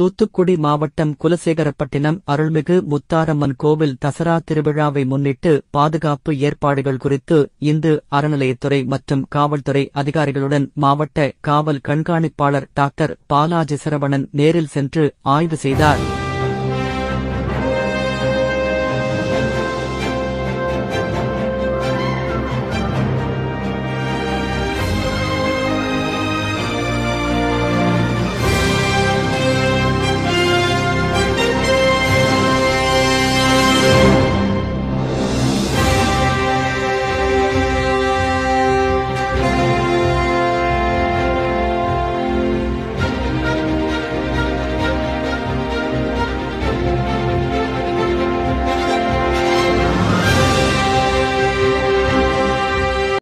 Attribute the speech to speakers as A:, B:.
A: தூத்துக்குடி மாவட்டம் குலசேகரப்பட்டினம் அருள்மிகு முத்தாரம்மன் கோவில் தசரா திருவிழாவை முன்னிட்டு பாதுகாப்பு ஏற்பாடுகள் குறித்து இந்து அறநிலையத்துறை மற்றும் காவல்துறை அதிகாரிகளுடன் மாவட்ட காவல் கண்காணிப்பாளர் டாக்டர் பாலாஜி சரவணன் நேரில் சென்று ஆய்வு செய்தார்